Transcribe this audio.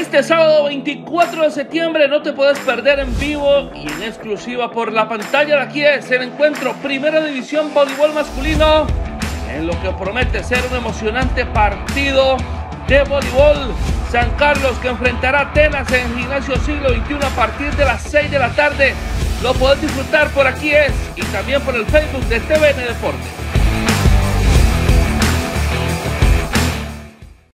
Este sábado 24 de septiembre no te puedes perder en vivo y en exclusiva por la pantalla de aquí es el encuentro Primera División Voleibol Masculino en lo que promete ser un emocionante partido de voleibol. San Carlos que enfrentará a Atenas en Gimnasio Siglo XXI a partir de las 6 de la tarde. Lo podés disfrutar por aquí es y también por el Facebook de TVN Deportes.